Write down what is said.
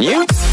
New.